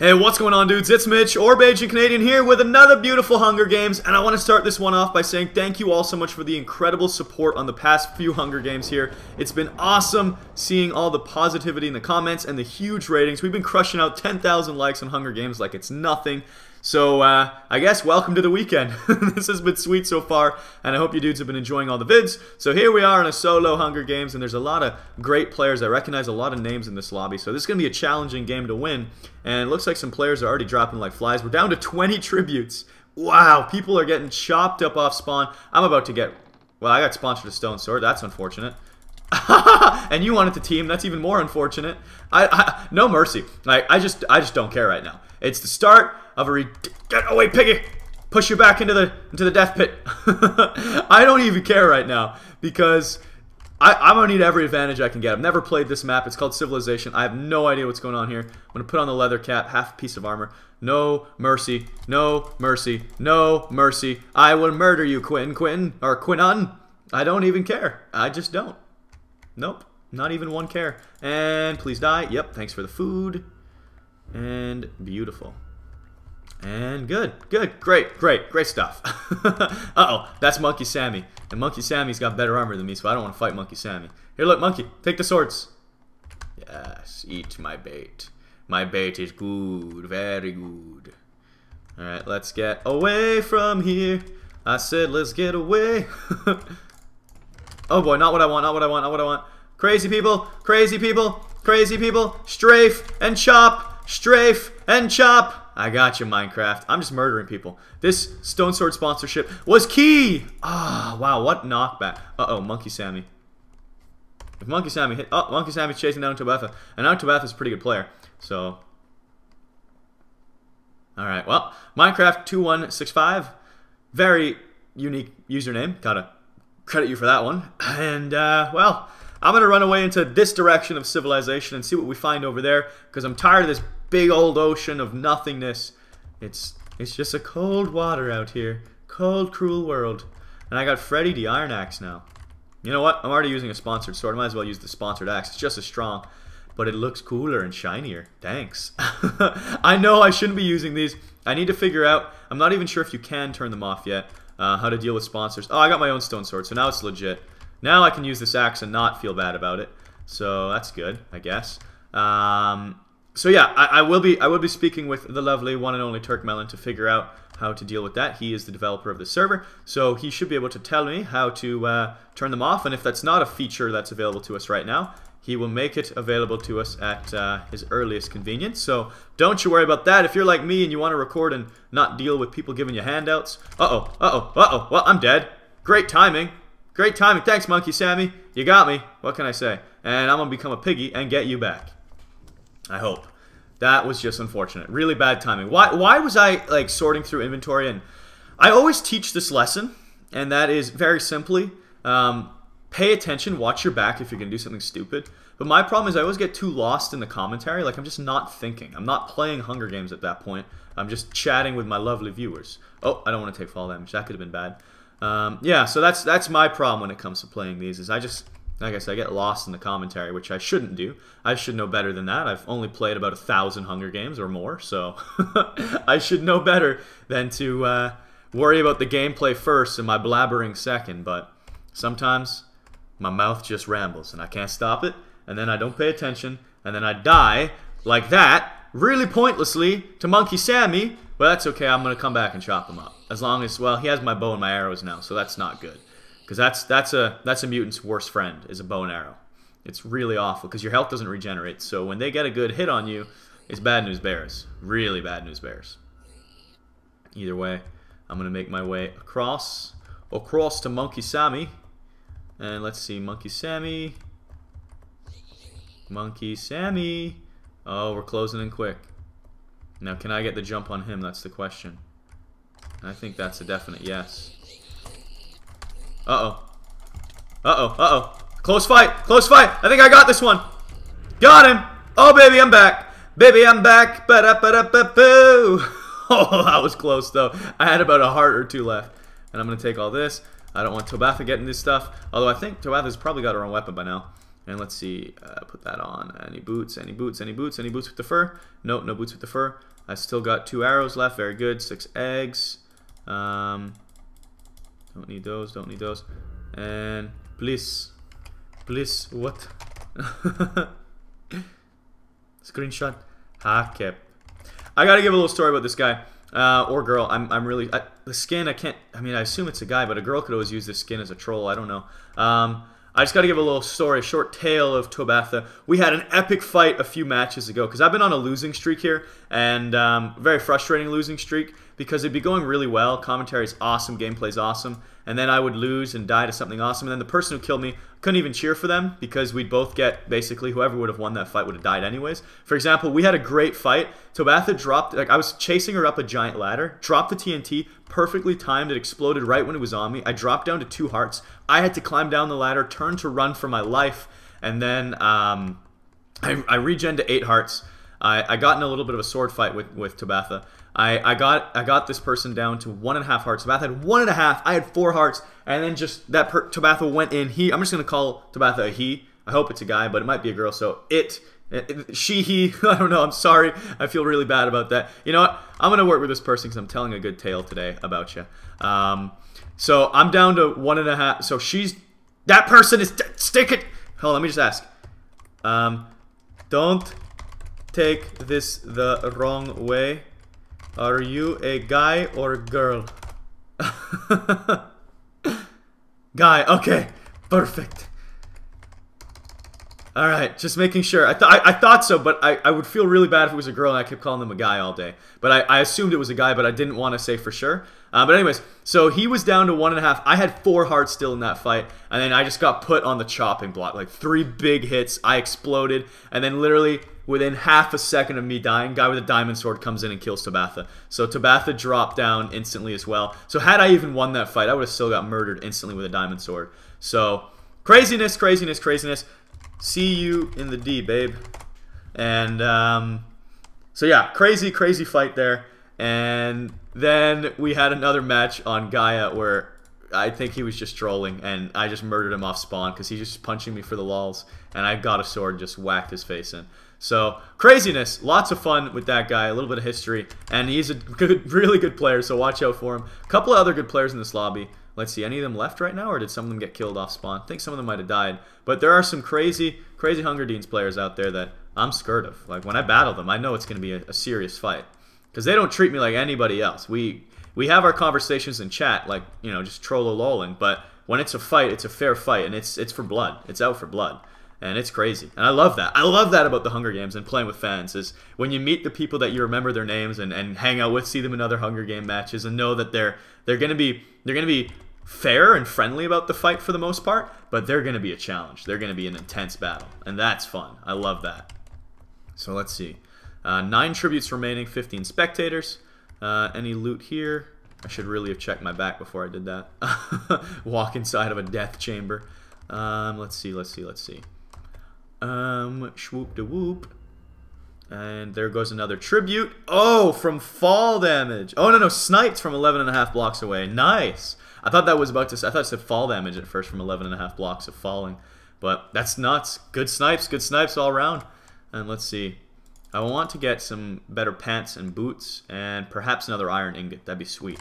Hey, what's going on, dudes? It's Mitch, or Bajan Canadian here with another beautiful Hunger Games, and I want to start this one off by saying thank you all so much for the incredible support on the past few Hunger Games here. It's been awesome seeing all the positivity in the comments and the huge ratings. We've been crushing out 10,000 likes on Hunger Games like it's nothing. So, uh, I guess welcome to the weekend. this has been sweet so far, and I hope you dudes have been enjoying all the vids. So here we are in a solo Hunger Games, and there's a lot of great players. I recognize a lot of names in this lobby, so this is going to be a challenging game to win. And it looks like some players are already dropping like flies. We're down to 20 tributes. Wow, people are getting chopped up off spawn. I'm about to get... Well, I got sponsored a stone sword. That's unfortunate. and you wanted to team. That's even more unfortunate. I, I no mercy. Like I just I just don't care right now. It's the start of a get oh, away, piggy. Push you back into the into the death pit. I don't even care right now because I, I'm gonna need every advantage I can get. I've never played this map. It's called Civilization. I have no idea what's going on here. I'm gonna put on the leather cap, half a piece of armor. No mercy, no mercy, no mercy. I will murder you, Quinn, Quinn, or Quinnon. I don't even care. I just don't. Nope, not even one care. And please die. Yep, thanks for the food. And beautiful. And good, good, great, great, great stuff. Uh-oh, that's Monkey Sammy. And Monkey Sammy's got better armor than me, so I don't want to fight Monkey Sammy. Here, look, Monkey, take the swords. Yes, eat my bait. My bait is good, very good. Alright, let's get away from here. I said let's get away. oh boy, not what I want, not what I want, not what I want. Crazy people, crazy people, crazy people. Strafe and chop, strafe and chop. I got you, Minecraft. I'm just murdering people. This Stone Sword sponsorship was key! Ah, oh, wow, what knockback. Uh-oh, Monkey Sammy. If Monkey Sammy hit... Oh, Monkey Sammy's chasing down Tobatha. And now Tobatha's a pretty good player. So... Alright, well, Minecraft2165. Very unique username. Gotta credit you for that one. And, uh, well... I'm going to run away into this direction of civilization and see what we find over there because I'm tired of this big old ocean of nothingness. It's it's just a cold water out here. Cold, cruel world. And I got Freddy the Iron Axe now. You know what? I'm already using a sponsored sword. I might as well use the sponsored axe. It's just as strong. But it looks cooler and shinier. Thanks. I know I shouldn't be using these. I need to figure out. I'm not even sure if you can turn them off yet. Uh, how to deal with sponsors. Oh, I got my own stone sword, so now it's legit. Now I can use this axe and not feel bad about it. So that's good, I guess. Um, so yeah, I, I, will be I will be speaking with the lovely one and only Turk Melon to figure out how to deal with that. He is the developer of the server, so he should be able to tell me how to uh, turn them off. And if that's not a feature that's available to us right now, he will make it available to us at uh, his earliest convenience. So don't you worry about that. If you're like me and you want to record and not deal with people giving you handouts, uh-oh, uh-oh, uh-oh, well, I'm dead. Great timing. Great timing. Thanks, Monkey Sammy. You got me. What can I say? And I'm going to become a piggy and get you back. I hope. That was just unfortunate. Really bad timing. Why, why was I like sorting through inventory? And I always teach this lesson, and that is very simply, um, pay attention, watch your back if you're going to do something stupid. But my problem is I always get too lost in the commentary. Like, I'm just not thinking. I'm not playing Hunger Games at that point. I'm just chatting with my lovely viewers. Oh, I don't want to take fall damage. That could have been bad. Um, yeah, so that's that's my problem when it comes to playing these. Is I just like I said, I get lost in the commentary, which I shouldn't do. I should know better than that. I've only played about a thousand Hunger Games or more, so I should know better than to uh, worry about the gameplay first and my blabbering second. But sometimes my mouth just rambles and I can't stop it, and then I don't pay attention, and then I die like that, really pointlessly, to Monkey Sammy. But that's okay. I'm gonna come back and chop him up. As long as, well, he has my bow and my arrows now, so that's not good. Because that's, that's, a, that's a mutant's worst friend, is a bow and arrow. It's really awful, because your health doesn't regenerate. So when they get a good hit on you, it's bad news bears. Really bad news bears. Either way, I'm going to make my way across, across to Monkey Sammy. And let's see, Monkey Sammy. Monkey Sammy. Oh, we're closing in quick. Now, can I get the jump on him? That's the question. I think that's a definite yes. Uh-oh. Uh-oh, uh-oh. Close fight, close fight. I think I got this one. Got him. Oh, baby, I'm back. Baby, I'm back. Ba -da -ba -da -ba -boo. Oh, that was close, though. I had about a heart or two left. And I'm going to take all this. I don't want Tobatha getting this stuff. Although I think Tobatha's probably got her own weapon by now. And let's see, uh, put that on. Any boots, any boots, any boots, any boots with the fur? Nope, no boots with the fur. I still got two arrows left, very good. Six eggs. Um, don't need those, don't need those. And please, please, what? Screenshot. Okay. I gotta give a little story about this guy. Uh, or girl. I'm, I'm really... I, the skin, I can't... I mean, I assume it's a guy, but a girl could always use this skin as a troll. I don't know. Um, I just got to give a little story, a short tale of Tobatha. We had an epic fight a few matches ago because I've been on a losing streak here, and um, very frustrating losing streak because it'd be going really well. Commentary is awesome, gameplay's awesome, and then I would lose and die to something awesome, and then the person who killed me couldn't even cheer for them because we'd both get basically whoever would have won that fight would have died anyways. For example, we had a great fight. Tobatha dropped like I was chasing her up a giant ladder, dropped the TNT, perfectly timed. It exploded right when it was on me. I dropped down to two hearts. I had to climb down the ladder, turn to run for my life, and then um, I, I regen to eight hearts. I, I got in a little bit of a sword fight with with Tobatha. I, I got I got this person down to one and a half hearts. Tabatha had one and a half. I had four hearts, and then just that per- Tobatha went in. He I'm just gonna call Tabatha a he. I hope it's a guy, but it might be a girl. So it, it she he I don't know. I'm sorry. I feel really bad about that. You know what? I'm gonna work with this person because I'm telling a good tale today about you. Um, so I'm down to one and a half. So she's that person is stick it. Hold on, let me just ask. Um, don't take this the wrong way. Are you a guy or girl? guy. Okay. Perfect. All right, just making sure. I, th I, I, thought so, but I, I would feel really bad if it was a girl and I kept calling them a guy all day. But I, I assumed it was a guy, but I didn't want to say for sure. Uh, but anyways, so he was down to one and a half. I had four hearts still in that fight, and then I just got put on the chopping block. Like three big hits, I exploded, and then literally within half a second of me dying, guy with a diamond sword comes in and kills Tabatha. So Tabatha dropped down instantly as well. So had I even won that fight, I would have still got murdered instantly with a diamond sword. So craziness, craziness, craziness. See you in the D, babe. And um, so yeah, crazy, crazy fight there. And then we had another match on Gaia where I think he was just trolling, and I just murdered him off spawn because he's just punching me for the lulls, and I got a sword and just whacked his face in. So craziness, lots of fun with that guy, a little bit of history, and he's a good, really good player. So watch out for him. A couple of other good players in this lobby. Let's see, any of them left right now, or did some of them get killed off spawn? I think some of them might have died. But there are some crazy, crazy Hunger Deans players out there that I'm scared of. Like, when I battle them, I know it's going to be a, a serious fight. Because they don't treat me like anybody else. We we have our conversations in chat, like, you know, just troll lolling, but when it's a fight, it's a fair fight, and it's it's for blood. It's out for blood and it's crazy. And I love that. I love that about the Hunger Games and playing with fans is when you meet the people that you remember their names and, and hang out with, see them in other Hunger Game matches, and know that they're they're gonna be they're gonna be fair and friendly about the fight for the most part, but they're gonna be a challenge. They're gonna be an intense battle, and that's fun. I love that. So let's see, uh, nine tributes remaining, 15 spectators. Uh, any loot here? I should really have checked my back before I did that. Walk inside of a death chamber. Um, let's see, let's see, let's see. Um, swoop de whoop. And there goes another tribute. Oh, from fall damage. Oh, no, no, sniped from 11 and a half blocks away. Nice. I thought that was about to, I thought it said fall damage at first from 11 and a half blocks of falling. But that's nuts. Good snipes, good snipes all around. And let's see. I want to get some better pants and boots and perhaps another iron ingot. That'd be sweet.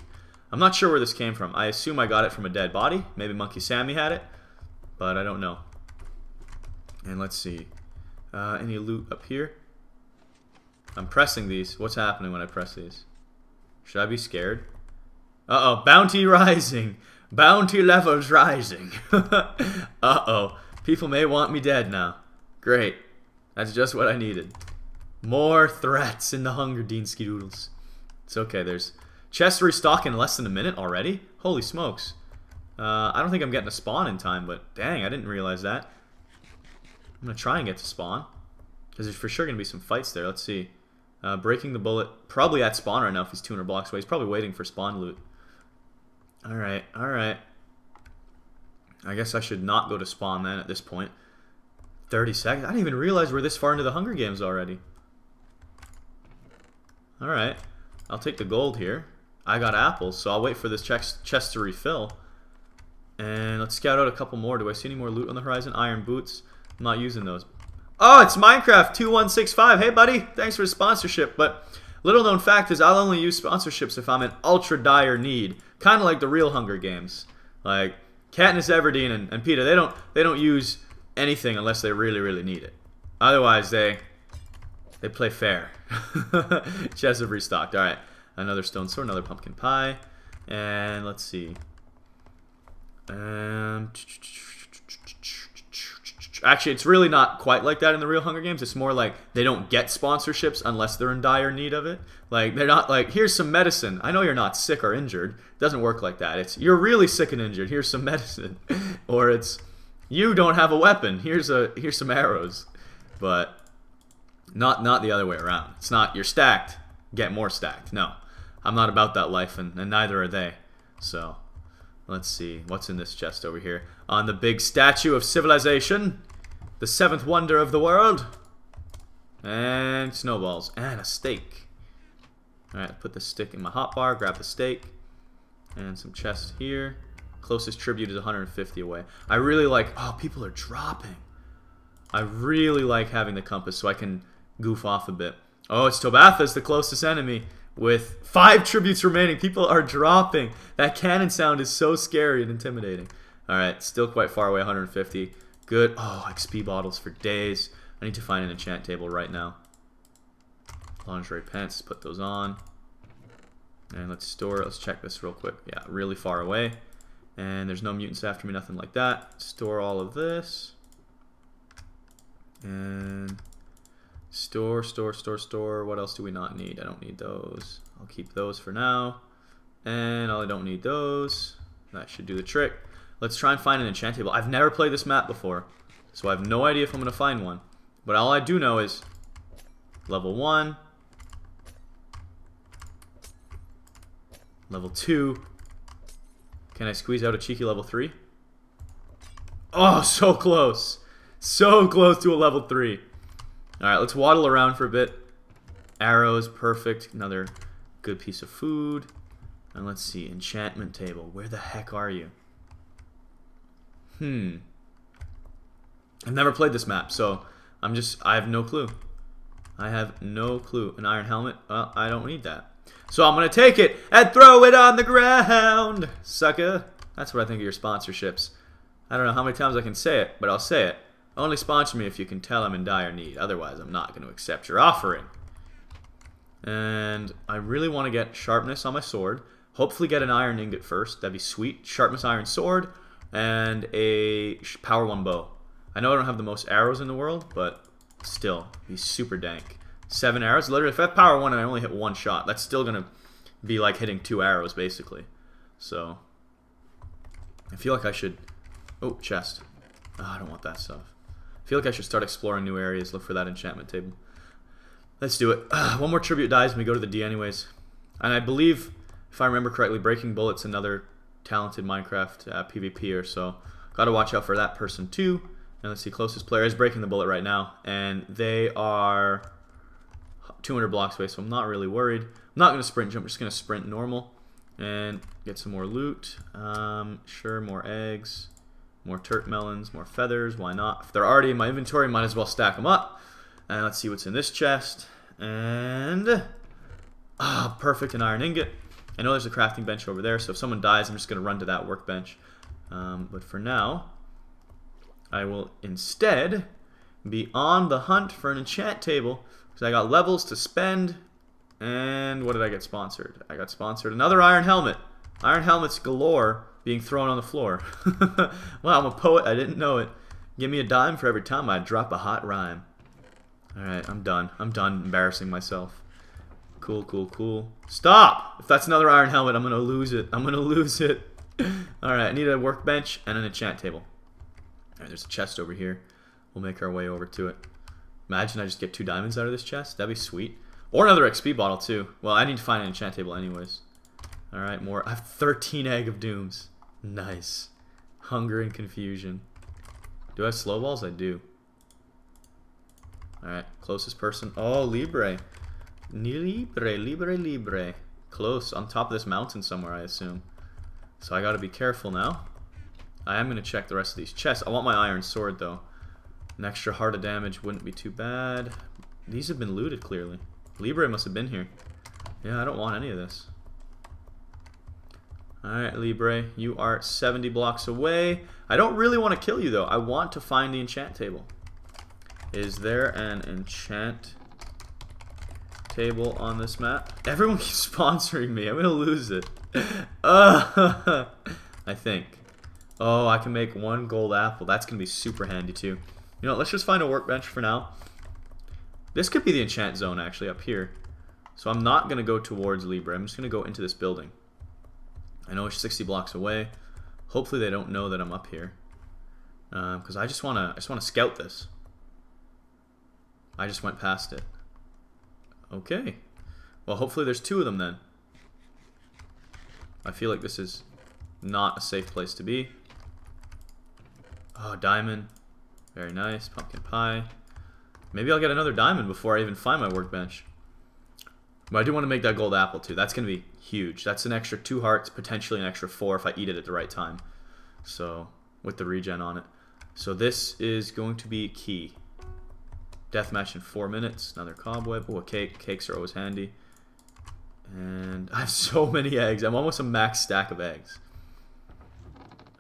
I'm not sure where this came from. I assume I got it from a dead body. Maybe Monkey Sammy had it, but I don't know. And let's see. Uh, any loot up here? I'm pressing these. What's happening when I press these? Should I be scared? Uh-oh. Bounty rising. Bounty levels rising. Uh-oh. People may want me dead now. Great. That's just what I needed. More threats in the Hunger Dean Skidoodles. It's okay. There's chest restock in less than a minute already? Holy smokes. Uh, I don't think I'm getting a spawn in time, but dang, I didn't realize that. I'm going to try and get to spawn. Because there's for sure going to be some fights there. Let's see. Uh, breaking the bullet. Probably at spawn right now if he's 200 blocks away. He's probably waiting for spawn loot. Alright, alright. I guess I should not go to spawn then at this point. 30 seconds? I didn't even realize we're this far into the Hunger Games already. Alright. I'll take the gold here. I got apples, so I'll wait for this chest, chest to refill. And let's scout out a couple more. Do I see any more loot on the horizon? Iron boots. I'm not using those. Oh, it's Minecraft2165. Hey, buddy. Thanks for the sponsorship. But little known fact is I'll only use sponsorships if I'm in ultra dire need. Kind of like the real Hunger Games. Like, Katniss Everdeen and, and Peeta, they don't, they don't use anything unless they really, really need it. Otherwise, they they play fair. Chests have restocked. All right, another stone sword, another pumpkin pie, and let's see. Um, actually, it's really not quite like that in the real Hunger Games. It's more like they don't get sponsorships unless they're in dire need of it. Like they're not like, here's some medicine. I know you're not sick or injured. It doesn't work like that. It's you're really sick and injured. Here's some medicine, or it's you don't have a weapon. Here's a here's some arrows, but not not the other way around. It's not you're stacked, get more stacked. No, I'm not about that life, and, and neither are they. So let's see what's in this chest over here. On the big statue of civilization, the seventh wonder of the world, and snowballs and a steak. All right, put the stick in my hotbar. Grab the steak and some chests here. Closest tribute is 150 away. I really like... Oh, people are dropping. I really like having the compass so I can goof off a bit. Oh, it's Tobatha's the closest enemy with five tributes remaining. People are dropping. That cannon sound is so scary and intimidating. All right, still quite far away, 150. Good. Oh, XP bottles for days. I need to find an enchant table right now. Lingerie pants, put those on. And let's store, let's check this real quick. Yeah, really far away. And there's no mutants after me, nothing like that. Store all of this. And store, store, store, store. What else do we not need? I don't need those. I'll keep those for now. And I don't need those. That should do the trick. Let's try and find an enchant table. I've never played this map before, so I have no idea if I'm going to find one. But all I do know is level 1, level 2, can I squeeze out a cheeky level 3? Oh, so close. So close to a level 3. Alright, let's waddle around for a bit. Arrows, perfect. Another good piece of food. And let's see, enchantment table. Where the heck are you? Hmm. I've never played this map, so I'm just, I have no clue. I have no clue. An iron helmet? Well, I don't need that. So I'm going to take it and throw it on the ground, sucker. That's what I think of your sponsorships. I don't know how many times I can say it, but I'll say it. Only sponsor me if you can tell I'm in dire need. Otherwise, I'm not going to accept your offering. And I really want to get sharpness on my sword. Hopefully get an iron ingot first. That'd be sweet. Sharpness iron sword and a power one bow. I know I don't have the most arrows in the world, but still, he's super dank. Seven arrows. Literally, if I have power one and I only hit one shot, that's still to be like hitting two arrows, basically. So, I feel like I should... Oh, chest. Oh, I don't want that stuff. I feel like I should start exploring new areas, look for that enchantment table. Let's do it. Uh, one more tribute dies and we go to the D anyways. And I believe, if I remember correctly, Breaking Bullet's another talented Minecraft uh, PvPer, so gotta watch out for that person too. And let's see, closest player is Breaking the Bullet right now, and they are 200 blocks away, so I'm not really worried. I'm not going to sprint jump, I'm just going to sprint normal and get some more loot. Um, sure, more eggs, more turk melons, more feathers, why not? If they're already in my inventory, might as well stack them up. And let's see what's in this chest. And, ah, perfect, an iron ingot. I know there's a crafting bench over there, so if someone dies, I'm just going to run to that workbench. Um, but for now, I will instead be on the hunt for an enchant table because I got levels to spend. And what did I get sponsored? I got sponsored another iron helmet. Iron helmets galore being thrown on the floor. wow, I'm a poet. I didn't know it. Give me a dime for every time I drop a hot rhyme. Alright, I'm done. I'm done embarrassing myself. Cool, cool, cool. Stop! If that's another iron helmet, I'm to lose it. I'm to lose it. Alright, I need a workbench and an enchant table. Alright, there's a chest over here. We'll make our way over to it. Imagine I just get two diamonds out of this chest. That'd be sweet. Or another XP bottle, too. Well, I need to find an enchant table anyways. Alright, more. I have 13 Egg of Dooms. Nice. Hunger and confusion. Do I have slow balls? I do. Alright, closest person. Oh, Libre. Libre, Libre, Libre. Close. On top of this mountain somewhere, I assume. So I gotta be careful now. I am gonna check the rest of these chests. I want my iron sword, though. An extra heart of damage wouldn't be too bad. These have been looted, clearly. Libre must have been here. Yeah, I don't want any of this. Alright, Libre, you are 70 blocks away. I don't really want to kill you, though. I want to find the enchant table. Is there an enchant table on this map? Everyone keeps sponsoring me. I'm to lose it. uh, I think. Oh, I can make one gold apple. That's to be super handy, too. You know, let's just find a workbench for now. This could be the enchant zone, actually, up here. So I'm not to go towards Libra. I'm just to go into this building. I know it's 60 blocks away. Hopefully they don't know that I'm up here. Because uh, I just want to I just want to scout this. I just went past it. Okay. Well, hopefully there's two of them then. I feel like this is not a safe place to be. Oh, diamond. Very nice. Pumpkin pie. Maybe I'll get another diamond before I even find my workbench. But I do want to make that gold apple too. That's going to be huge. That's an extra two hearts, potentially an extra four if I eat it at the right time. So, with the regen on it. So this is going to be key. Deathmatch in four minutes. Another cobweb. Oh, a cake. Cakes are always handy. And I have so many eggs. I'm almost a max stack of eggs.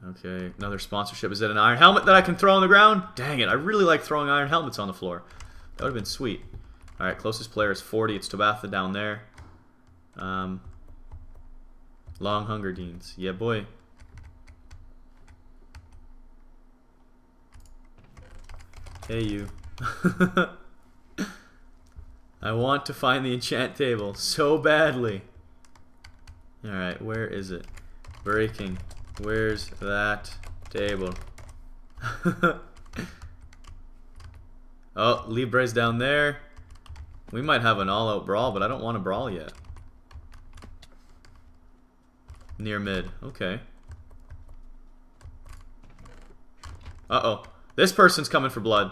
Okay, another sponsorship. Is it an iron helmet that I can throw on the ground? Dang it, I really like throwing iron helmets on the floor. That would have been sweet. Alright, closest player is 40. It's Tobatha down there. Um, long Hunger Deans. Yeah, boy. Hey, you. I want to find the enchant table so badly. Alright, where is it? Breaking. Where's that table? oh, Libre's down there. We might have an all-out brawl, but I don't want to brawl yet. Near mid. Okay. Uh-oh. This person's coming for blood.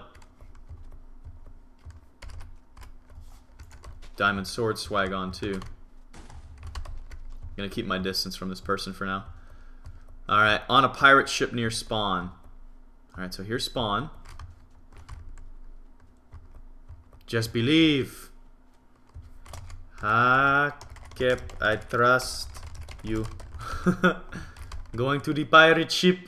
Diamond sword swag on, too. Gonna keep my distance from this person for now. Alright, on a pirate ship near spawn. Alright, so here's spawn. Just believe. Hakep, I trust you. Going to the pirate ship.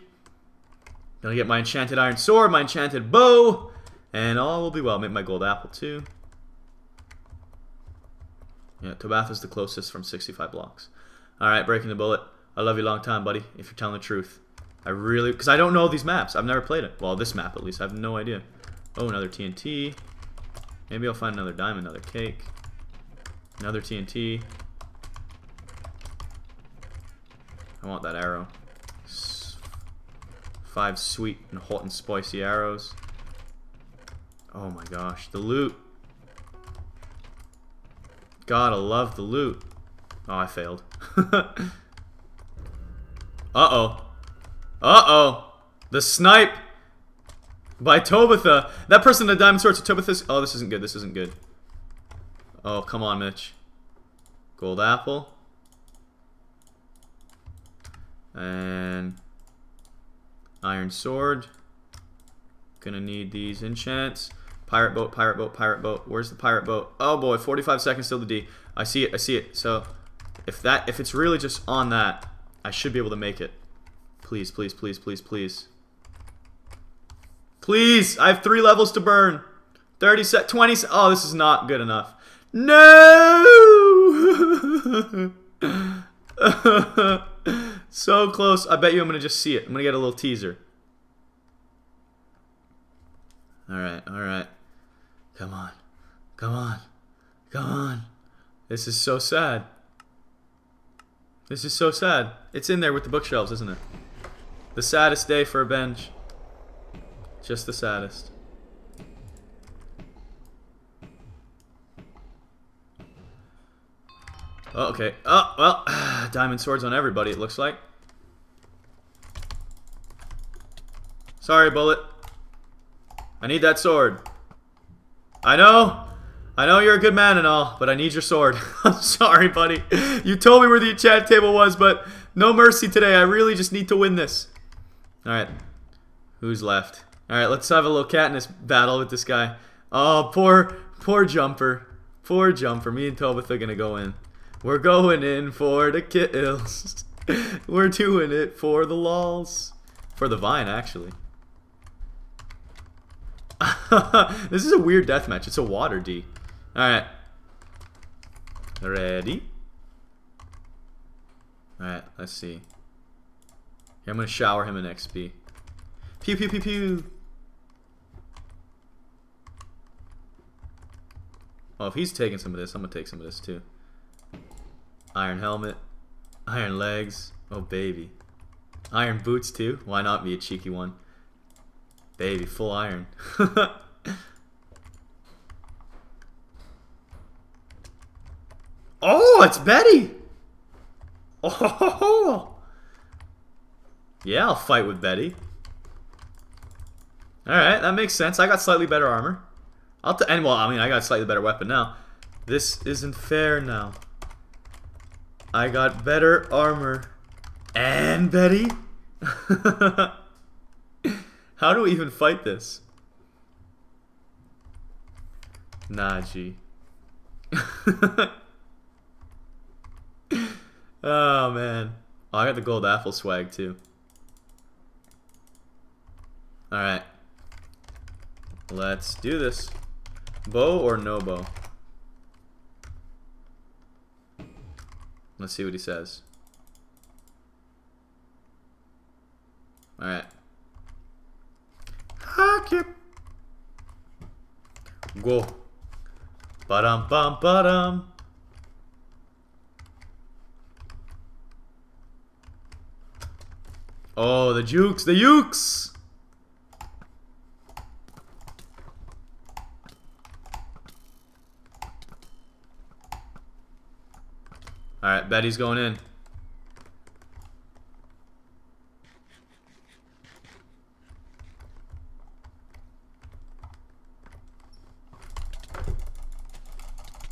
Gonna get my enchanted iron sword, my enchanted bow, and all will be well. Make my gold apple too. Yeah, Tobath is the closest from 65 blocks. Alright, breaking the bullet. I love you long time, buddy, if you're telling the truth. I really... Because I don't know these maps. I've never played it. Well, this map, at least. I have no idea. Oh, another TNT. Maybe I'll find another diamond, another cake. Another TNT. I want that arrow. Five sweet and hot and spicy arrows. Oh my gosh, the loot. Gotta love the loot. Oh, I failed. Uh-oh. Uh-oh. The snipe by Tobitha. That person in the diamond sword to Tobatha's... Oh, this isn't good. This isn't good. Oh, come on, Mitch. Gold apple. And... Iron sword. Gonna need these enchants. Pirate boat, pirate boat, pirate boat. Where's the pirate boat? Oh boy, 45 seconds till the D. I see it, I see it. So, if that, if it's really just on that, I should be able to make it. Please, please, please, please, please. Please! I have three levels to burn. 30 set 20 set. Oh, this is not good enough. No! so close. I bet you I'm going to just see it. I'm going to get a little teaser. Alright, alright. Come on. Come on. Come on. This is so sad. This is so sad. It's in there with the bookshelves, isn't it? The saddest day for a bench. Just the saddest. Oh, okay. Oh, well, diamond swords on everybody, it looks like. Sorry, Bullet. I need that sword. I know. I know you're a good man and all, but I need your sword. I'm sorry, buddy. You told me where the chat table was, but no mercy today. I really just need to win this. Alright. Who's left? Alright, let's have a little Katniss battle with this guy. Oh, poor, poor Jumper. Poor Jumper. Me and Tabitha gonna go in. We're going in for the kills. We're doing it for the lols. For the vine, actually. this is a weird deathmatch. It's a water D. Alright. Ready? Alright, let's see. Here, I'm gonna shower him in XP. Pew pew pew pew! Well, if he's taking some of this, I'm gonna take some of this too. Iron helmet. Iron legs. Oh, baby. Iron boots too. Why not be a cheeky one? Baby, full iron. oh, it's Betty! Oh, yeah, I'll fight with Betty. Alright, that makes sense. I got slightly better armor. I'll t and well, I mean, I got slightly better weapon now. This isn't fair now. I got better armor. And Betty? How do we even fight this? Naji. oh, man. Oh, I got the gold apple swag, too. Alright. Let's do this. Bow or no bow? Let's see what he says. Alright. Go. Ba-dum bum. Oh, the jukes, the ukes! Alright, Betty's going in.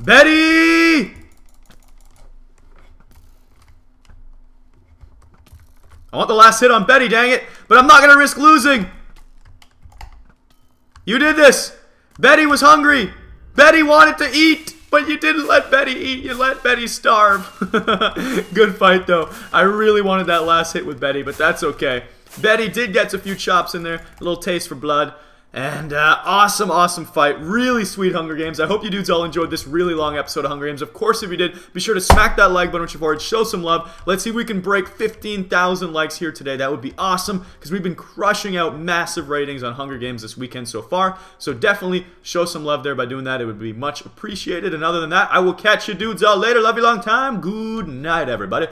Betty! I want the last hit on Betty, dang it. But I'm not going to risk losing. You did this. Betty was hungry. Betty wanted to eat. But you didn't let Betty eat, you let Betty starve. Good fight, though. I really wanted that last hit with Betty, but that's okay. Betty did get a few chops in there, a little taste for blood. And uh, awesome, awesome fight. Really sweet Hunger Games. I hope you dudes all enjoyed this really long episode of Hunger Games. Of course, if you did, be sure to smack that like button forward. Show some love. Let's see if we can break 15,000 likes here today. That would be awesome because we've been crushing out massive ratings on Hunger Games this weekend so far. So definitely show some love there by doing that. It would be much appreciated. And other than that, I will catch you dudes all later. Love you long time. Good night, everybody.